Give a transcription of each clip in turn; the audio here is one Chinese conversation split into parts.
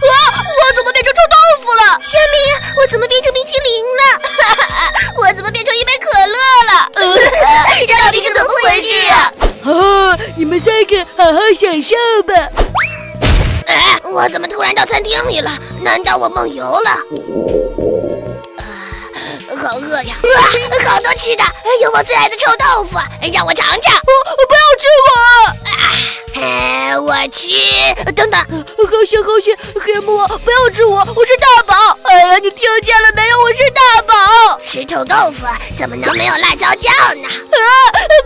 啊！我怎么变成臭豆腐了？小明，我怎么变成冰淇淋了？我怎么变成一杯可乐了？这到底是怎么回事呀？哦，你们三个好好享受吧。哎，我怎么突然到餐厅里了？难道我梦游了？好饿呀！哇，好多吃的，有我最爱的臭豆腐，让我尝尝。我不要吃我！哎，我吃。等等，好险好险！黑木王，不要吃我，我是大宝。哎呀，你听见了没有？我是大宝。吃臭豆腐怎么能没有辣椒酱呢？啊！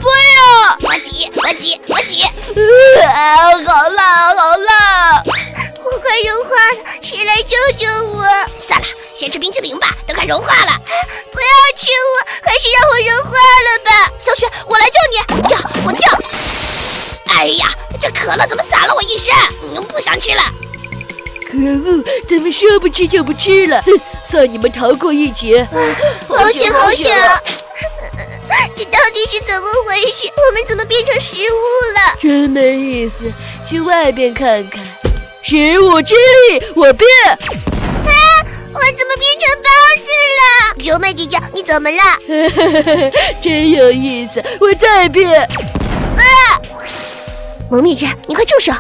不要！我挤，我挤，我挤。啊，好辣，好辣！我快融化了，谁来救救我？算了。先吃冰淇淋吧，都快融化了。不要吃我，还是让我融化了吧。小雪，我来救你。跳，我跳。哎呀，这可乐怎么洒了我一身？不想吃了。可恶，怎么说不吃就不吃了？哼，算你们逃过一劫。好险，好险啊！这到底是怎么回事？我们怎么变成食物了？真没意思，去外边看看。食物之力，我变。啊我怎么变成包子了？熊妹姐姐，你怎么了？真有意思，我再变。啊！蒙面人，你快住手！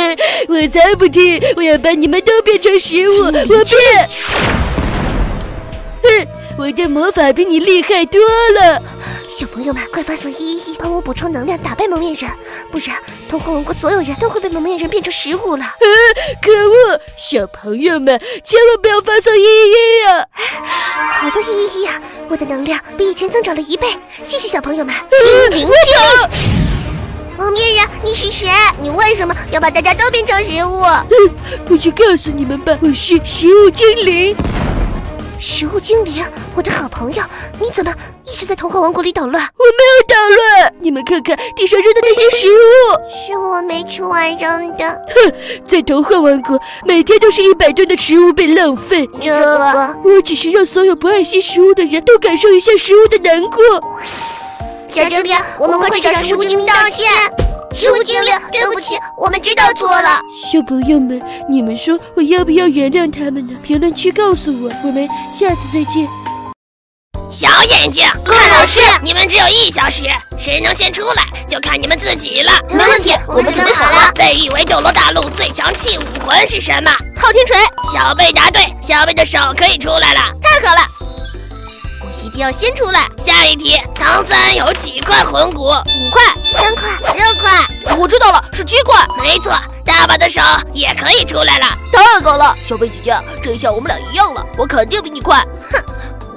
我才不听！我要把你们都变成食物！我变。哼，我的魔法比你厉害多了。小朋友们，快发送一一一，帮我补充能量，打败蒙面人，不然童话王国所有人都会被蒙面人变成食物了。嗯 可恶！小朋友们，千万不要发送一一一啊！好多一一一啊！我的能量比以前增长了一倍，谢谢小朋友们。精灵者，蒙面人，你是谁？你为什么要把大家都变成食物？我去告诉你们吧，我是食物精灵。食物精灵，我的好朋友，你怎么一直在童话王国里捣乱？我没有捣乱，你们看看地上扔的那些食物，是我没吃完扔的。哼，在童话王国，每天都是一百吨的食物被浪费。这个，我只是让所有不爱惜食物的人都感受一下食物的难过。小精灵，我们快去找食物精灵道歉。食物精灵，对不起，我们知道错了。小朋友们，你们说我要不要原谅他们呢？评论区告诉我，我们下次再见。小眼睛，看老师，你们只有一小时，谁能先出来就看你们自己了。没问题，我们准备好了。被誉为斗罗大陆最强器武魂是什么？昊天锤。小贝答对，小贝的手可以出来了，太好了。要先出来。下一题，唐三有几块魂骨？五块、三块、六块。我知道了，是七块。没错，大宝的手也可以出来了。太好了，小贝姐姐，这一下我们俩一样了，我肯定比你快。哼，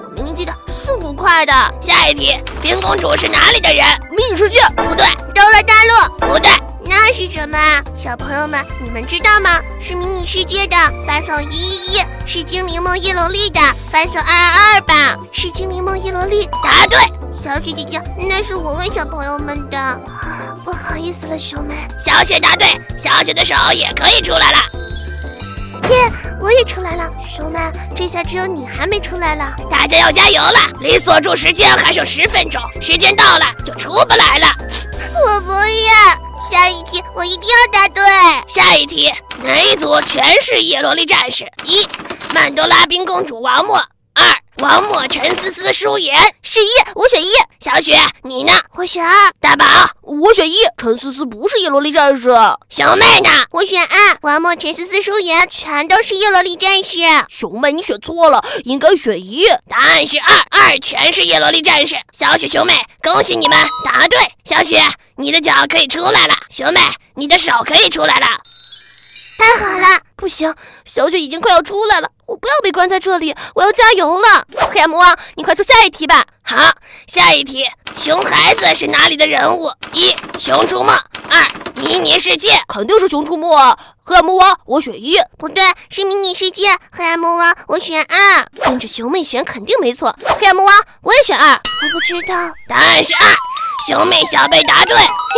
我明明记得是五块的。下一题，冰公主是哪里的人？迷你世界不对，斗罗大陆不对，那是什么啊？小朋友们，你们知道吗？是迷你世界的，发送一一一；是精灵梦叶罗丽的，发送二二二吧。是精灵梦叶罗丽，答对。小雪姐姐，那是我问小朋友们的，不好意思了，熊妹。小雪答对，小雪的手也可以出来了。耶，我也出来了，熊妹，这下只有你还没出来了。大家要加油了，离锁住时间还剩十分钟，时间到了就出不来了。我不要，下一题我一定要答对。下一题，哪一组全是叶罗丽战士？一，曼多拉冰公主王默；王默陈思思舒言。是一，我选一。小雪，你呢？我选二。大宝，我选一。陈思思不是叶罗丽战士。小妹呢？我选二。王默、陈思思、舒言全都是叶罗丽战士。熊妹，你选错了，应该选一。答案是二，二全是叶罗丽战士。小雪、熊妹，恭喜你们答对。小雪，你的脚可以出来了。熊妹，你的手可以出来了。太好了！不行，小雪已经快要出来了，我不要被关在这里，我要加油了。黑暗魔王，你快出下一题吧。好，下一题，熊孩子是哪里的人物？一，熊出没；二，迷你世界。肯定是熊出没啊！黑暗魔王，我选一。不对，是迷你世界。黑暗魔王，我选二。跟着熊妹选肯定没错。黑暗魔王，我也选二。我不知道，答案是二。熊妹小贝答对，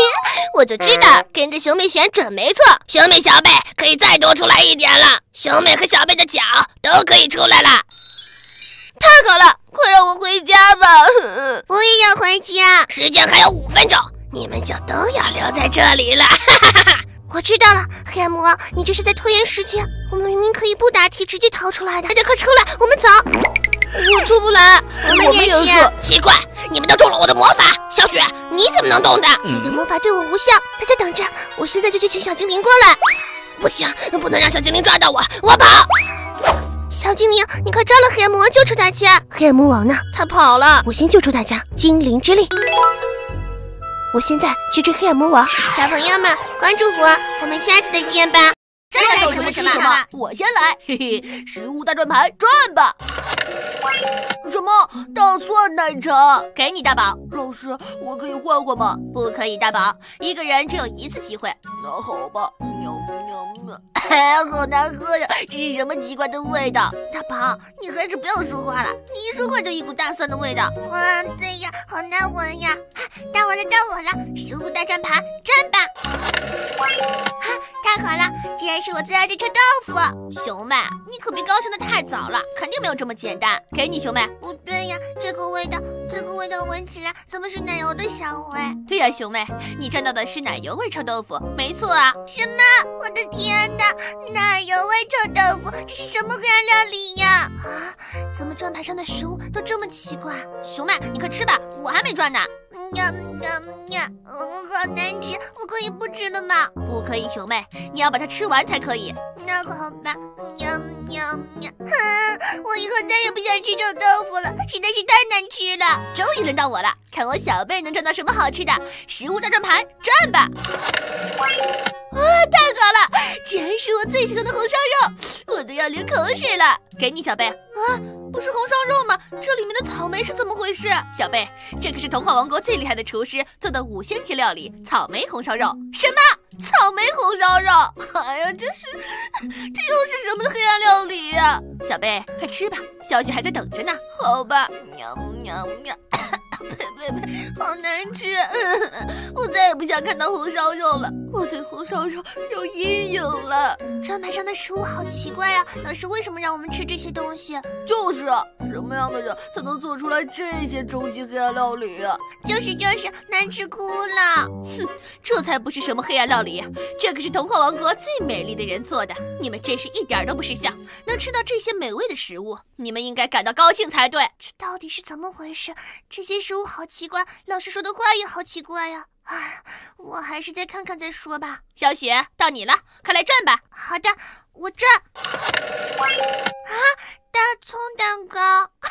我就知道跟着熊妹选准没错。熊妹小贝可以再多出来一点了，熊妹和小贝的脚都可以出来了，太好了！快让我回家吧，我也要回家。时间还有五分钟，你们就都要留在这里了。我知道了，黑暗魔王，你这是在拖延时间。我们明明可以不答题直接逃出来的。大家快出来，我们走。我出不来，我们也是。奇怪，你们都中了我的魔法。小雪，你怎么能动的？你的魔法对我无效。大家等着，我现在就去请小精灵过来。不行，不能让小精灵抓到我，我跑。小精灵，你快抓了黑暗魔王救出大家。黑暗魔王呢？他跑了。我先救出大家。精灵之力。我现在去追黑暗魔王。小朋友们，关注我，我们下次再见吧。这有什么什么？我先来，嘿嘿，食物大转盘转吧。什么大蒜奶茶？给你大宝。老师，我可以换换吗？不可以，大宝，一个人只有一次机会。那好吧。喵喵喵，好难喝呀！这是什么奇怪的味道？大宝，你还是不要说话了，你一说话就一股大蒜的味道。嗯，对呀，好难闻呀。到我了，到我了，食物大转盘转吧。太好了，竟然是我最爱的臭豆腐！熊妹，你可别高兴的太早了，肯定没有这么简单。给你，熊妹。不对呀，这个味道，这个味道闻起来怎么是奶油的香味？对呀，熊妹，你赚到的是奶油味臭豆腐，没错啊。什么？我的天哪！奶油味臭豆腐，这是什么黑暗料理呀？啊，怎么转盘上的食物都这么奇怪？熊妹，你快吃吧，我还没转呢。呀呀呀！嗯，好难吃，我可以不吃了吗？不可以，熊妹，你要把它吃完才可以。那好吧。喵喵喵！哼，我以后再也不想吃臭豆腐了，实在是太难吃了。终于轮到我了，看我小贝能转到什么好吃的！食物大转盘转吧！啊，太好了，竟然是我最喜欢的红烧肉，我都要流口水了。给你，小贝。啊。不是红烧肉吗？这里面的草莓是怎么回事？小贝，这可是童话王国最厉害的厨师做的五星级料理——草莓红烧肉。什么？草莓红烧肉？哎呀，这是，这又是什么的黑暗料理呀？小贝，快吃吧，小雪还在等着呢。好吧，喵喵喵。呸呸呸，好难吃！我再也不想看到红烧肉了，我对红烧肉有阴影了。转盘上的食物好奇怪啊！老师为什么让我们吃这些东西？就是啊，什么样的人才能做出来这些终极黑暗料理？就是就是，难吃哭了！哼，这才不是什么黑暗料理，这可是童话王国最美丽的人做的。你们真是一点都不识相，能吃到这些美味的食物，你们应该感到高兴才对。这到底是怎么回事？这些食物好奇怪，老师说的话也好奇怪呀！啊，我还是再看看再说吧。小雪，到你了，快来转吧。好的，我转。啊，大葱蛋糕！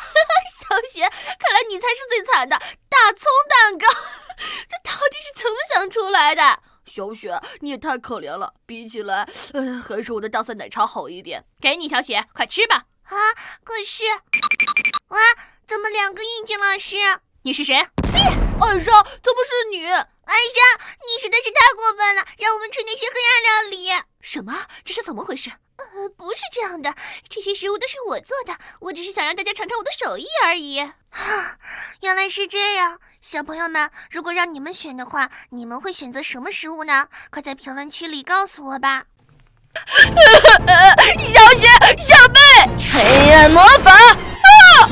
小雪，看来你才是最惨的，大葱蛋糕，这到底是怎么想出来的？小雪，你也太可怜了，比起来，呃，还是我的大蒜奶茶好一点。给你，小雪，快吃吧。啊，可是，啊，怎么两个印经老师？你是谁？艾莎，怎么是你？艾莎，你实在是太过分了，让我们吃那些黑暗料理。什么？这是怎么回事？呃，不是这样的，这些食物都是我做的，我只是想让大家尝尝我的手艺而已。啊，原来是这样，小朋友们，如果让你们选的话，你们会选择什么食物呢？快在评论区里告诉我吧。小雪，小贝，黑暗魔法啊！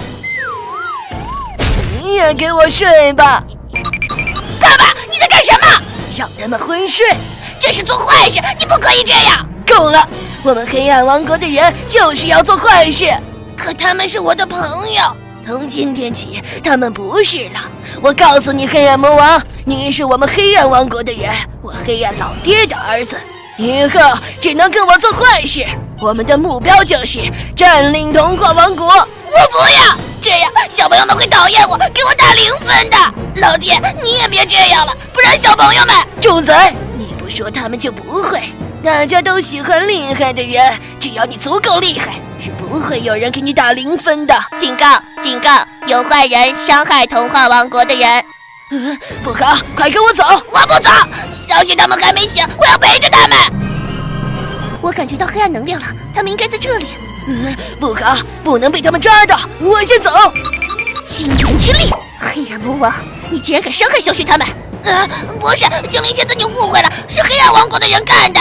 你也给我睡吧！爸爸，你在干什么？让他们昏睡，这是做坏事，你不可以这样。够了，我们黑暗王国的人就是要做坏事。可他们是我的朋友。从今天起，他们不是了。我告诉你，黑暗魔王，你是我们黑暗王国的人，我黑暗老爹的儿子，以后只能跟我做坏事。我们的目标就是占领童话王国。我不要这样，小朋友们会讨厌我，给我打零分的。老爹，你也别这样了，不然小朋友们住嘴！你不说，他们就不会。大家都喜欢厉害的人，只要你足够厉害。是不会有人给你打零分的。警告！警告！有坏人伤害童话王国的人，嗯不好！快跟我走！我不走！小雪他们还没醒，我要陪着他们。我感觉到黑暗能量了，他们应该在这里。嗯不好！不能被他们抓到！我先走。精灵之力，黑暗魔王，你竟然敢伤害小雪他们！呃，不是，精灵仙子，你误会了，是黑暗王国的人干的。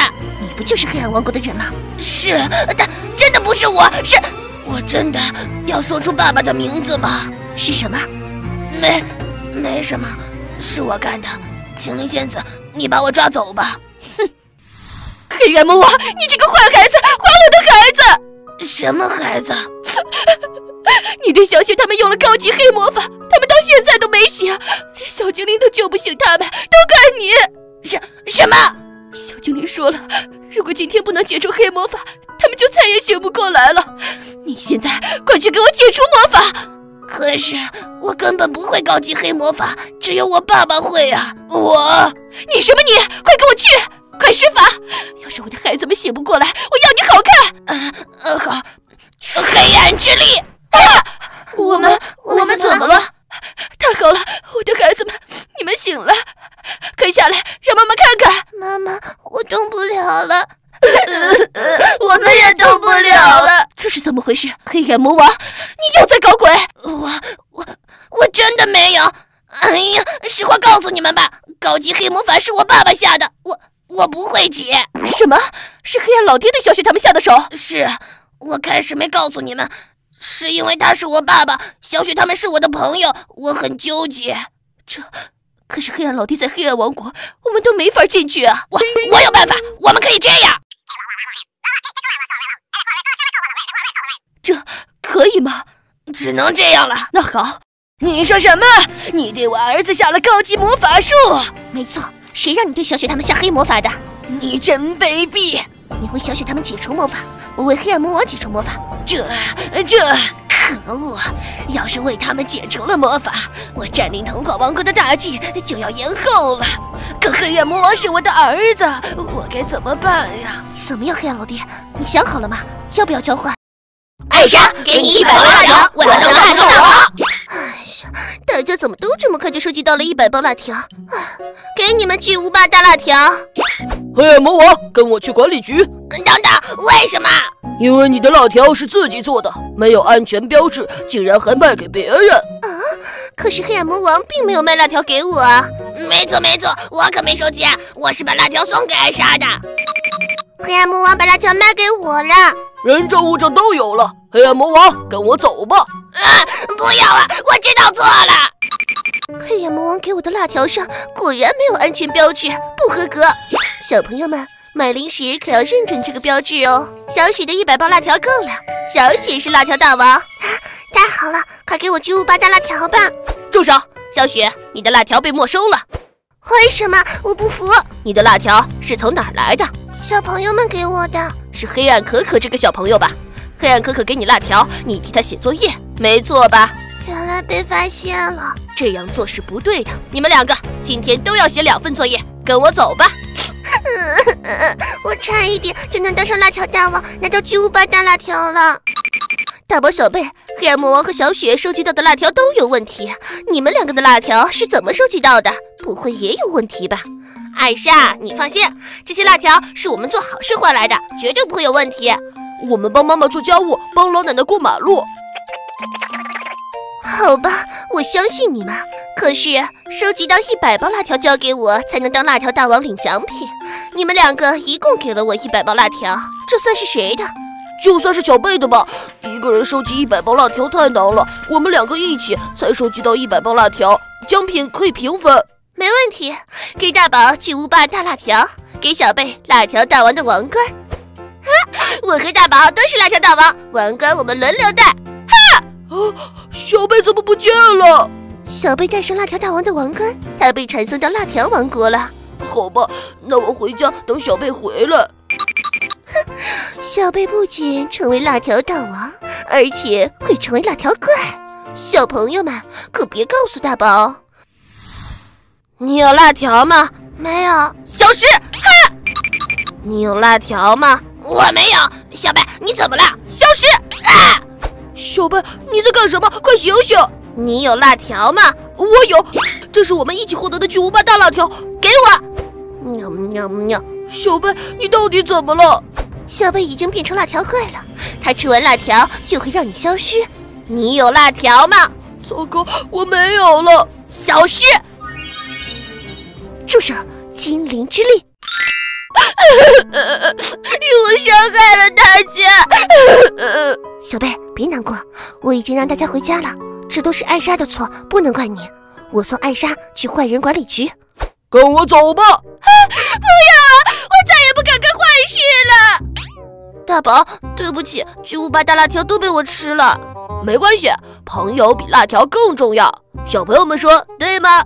你不就是黑暗王国的人吗？是，但。真的不是我，是我真的要说出爸爸的名字吗？是什么？没，没什么，是我干的。精灵仙子，你把我抓走吧。哼，黑暗魔王，你这个坏孩子，还我的孩子！什么孩子？你对小雪他们用了高级黑魔法，他们到现在都没醒，连小精灵都救不醒他们，都怪你！什什么？小精灵说了，如果今天不能解除黑魔法，他们就再也醒不过来了。你现在快去给我解除魔法！可是我根本不会高级黑魔法，只有我爸爸会啊！我，你什么你？快给我去！快施法！要是我的孩子们醒不过来，我要你好看！呃呃，好，黑暗之力！啊！我们我们怎么了？太好了，我的孩子们，你们醒了，快下来，让妈妈看看。妈妈，我动不了了，我们也动不了了。这是怎么回魔王，你又在搞鬼！我我我真的没有。哎呀，实话告诉你们吧，高级黑魔法是我爸爸下的，我我不会解。什么？是黑暗老爹对小雪他们下的手？是我开始没告诉你们。是因为他是我爸爸，小雪他们是我的朋友，我很纠结。这可是黑暗老爹在黑暗王国，我们都没法进去啊！我我有办法，我们可以这样。这可以吗？只能这样了。那好，你说什么？你对我儿子下了高级魔法术？没错，谁让你对小雪他们下黑魔法的？你真卑鄙！你为小雪他们解除魔法，我为黑暗魔王解除魔法。这这可恶！要是为他们解除了魔法，我占领童话王国的大计就要延后了。可黑暗魔王是我的儿子，我该怎么办呀？怎么样，黑暗老爹，你想好了吗？要不要交换？艾莎，给你一百包辣条，我要当辣条大王。哎呀，大家怎么都这么快就收集到了一百包辣条？给你们巨无霸大辣条！黑暗魔王，跟我去管理局。等等，为什么？因为你的辣条是自己做的，没有安全标志，竟然还卖给别人。啊！可是黑暗魔王并没有卖辣条给我啊。没错没错，我可没收钱，我是把辣条送给艾莎的。黑暗魔王把辣条卖给我了，人证物证都有了。黑暗魔王，跟我走吧。啊！不要啊！我知道错了。黑暗魔王给我的辣条上果然没有安全标志，不合格。小朋友们。买零食可要认准这个标志哦！小雪的一百包辣条够了，小雪是辣条大王。啊太好了，快给我巨无霸大辣条吧！住手！小雪，你的辣条被没收了。为什么？我不服！你的辣条是从哪儿来的？小朋友们给我的。是黑暗可可这个小朋友吧？黑暗可可给你辣条，你替他写作业，没错吧？原来被发现了，这样做是不对的。你们两个今天都要写两份作业，跟我走吧。我差一点就能当上辣条大王，拿到巨无霸大辣条了。大宝、小贝、黑暗魔王和小雪收集到的辣条都有问题，你们两个的辣条是怎么收集到的？不会也有问题吧？艾莎，你放心，这些辣条是我们做好事换来的，绝对不会有问题。我们帮妈妈做家务，帮老奶奶过马路。好吧，我相信你们。可是收集到一百包辣条交给我，才能当辣条大王领奖品。你们两个一共给了我一百包辣条，这算是谁的？就算是小贝的吧。一个人收集一百包辣条太难了，我们两个一起才收集到一百包辣条，奖品可以平分。没问题，给大宝巨无霸大辣条，给小贝辣条大王的王冠。啊，我和大宝都是辣条大王，王冠我们轮流戴。哈！啊，小贝怎么不见了？小贝戴上辣条大王的王冠，他被传送到辣条王国了。好吧，那我回家等小贝回来。哼，小贝不仅成为辣条大王，而且会成为辣条怪。小朋友们可别告诉大宝。你有辣条吗？没有。消失！哈！你有辣条吗？我没有。小贝，你怎么了？消失！啊！小贝，你在干什么？快醒醒！你有辣条吗？我有，这是我们一起获得的巨无霸大辣条，给我！喵喵喵！小贝，你到底怎么了？小贝已经变成辣条怪了，他吃完辣条就会让你消失。你有辣条吗？糟糕，我没有了，消失！住手！精灵之力！是我伤害了大家。小贝，别难过，我已经让大家回家了。这都是艾莎的错，不能怪你。我送艾莎去坏人管理局，跟我走吧。啊！不要啊！我再也不敢干坏事了。大宝，对不起，巨无霸大辣条都被我吃了。没关系，朋友比辣条更重要。小朋友们说对吗？